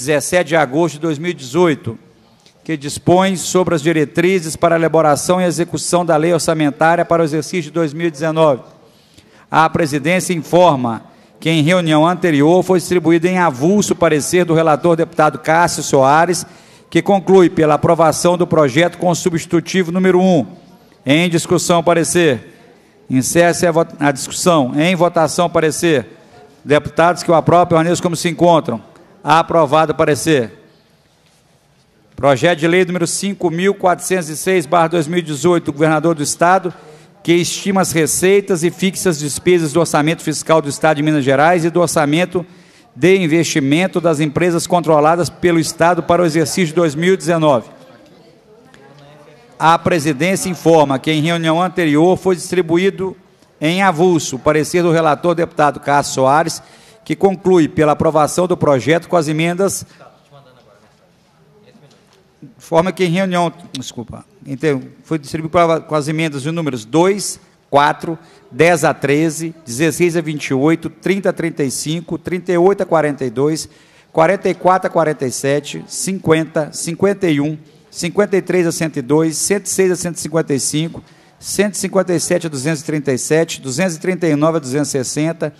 17 de agosto de 2018, que dispõe sobre as diretrizes para a elaboração e execução da lei orçamentária para o exercício de 2019. A presidência informa que em reunião anterior foi distribuído em avulso o parecer do relator deputado Cássio Soares, que conclui pela aprovação do projeto com substitutivo número 1. Em discussão, parecer. Encerra-se a, a, discussão. Em votação, parecer. Deputados que o aprovam, permaneçam como se encontram. Aprovado o parecer. Projeto de lei número 5.406, do governador do Estado, que estima as receitas e fixa as despesas do orçamento fiscal do Estado de Minas Gerais e do orçamento de investimento das empresas controladas pelo Estado para o exercício 2019. A presidência informa que em reunião anterior foi distribuído em avulso o parecer do relator deputado Cássio Soares, que conclui pela aprovação do projeto com as emendas. Forma que em reunião, desculpa, então, foi distribuído com as emendas de números 2, 4, 10 a 13, 16 a 28, 30 a 35, 38 a 42, 44 a 47, 50, 51, 53 a 102, 106 a 155, 157 a 237, 239 a 260,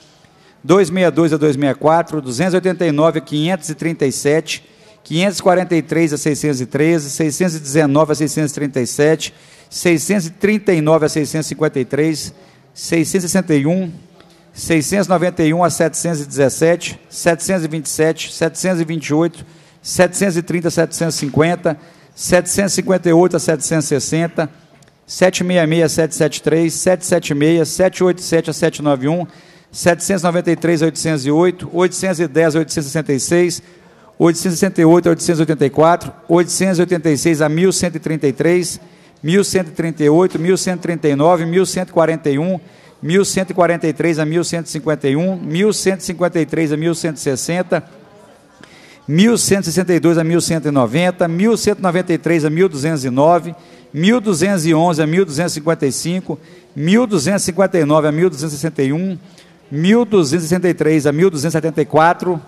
262 a 264, 289 a 537, 543 a 613, 619 a 637, 639 a 653, 661, 691 a 717, 727, 728, 730 a 750, 758 a 760, 766 a 773, 776, 787 a 791, 793 a 808, 810 a 866, 868 a 884, 886 a 1133, 1138, 1139, 1141, 1143 a 1151, 1153 a 1160, 1162 a 1190, 1193 a 1209, 1211 a 1255, 1259 a 1261, 1263 a 1274,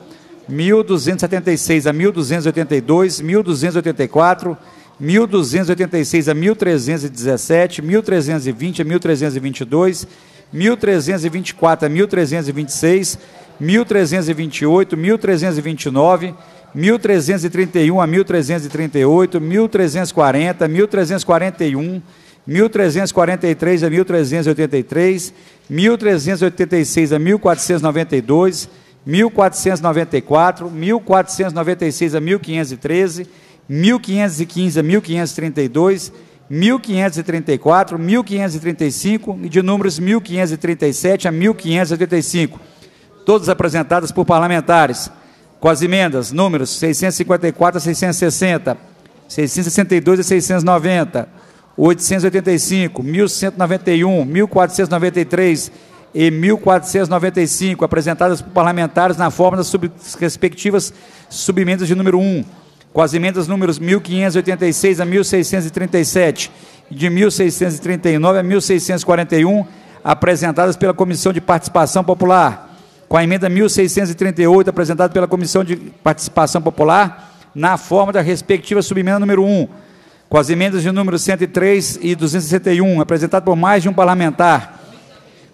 1276 a 1282, 1284, 1286 a 1317, 1320 a 1322, 1324 a 1326, 1328, 1329, 1331 a 1338, 1340, 1341, 1343 a 1383, 1386 a 1492, 1494, 1496 a 1513, 1515 a 1532, 1534, 1535 e de números 1537 a 1585, todas apresentadas por parlamentares, com as emendas números 654 a 660, 662 a 690, 885, 1191, 1493 e 1495, apresentadas por parlamentares na forma das sub, respectivas subemendas de número 1, com as emendas números 1586 a 1637 e de 1639 a 1641, apresentadas pela Comissão de Participação Popular, com a emenda 1638, apresentada pela Comissão de Participação Popular, na forma da respectiva subemenda número 1, com as emendas de número 103 e 261, apresentado por mais de um parlamentar,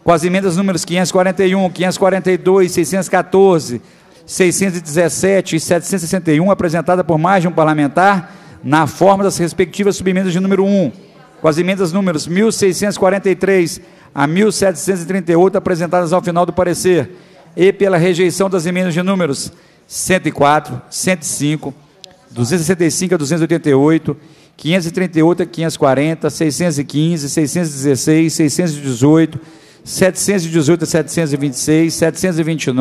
com as emendas números 541, 542, 614, 617 e 761, apresentada por mais de um parlamentar, na forma das respectivas subemendas de número 1, com as emendas números 1643 a 1738, apresentadas ao final do parecer, e pela rejeição das emendas de números 104, 105, 265 a 288, 538 a 540, 615, 616, 618, 718 a 726, 729.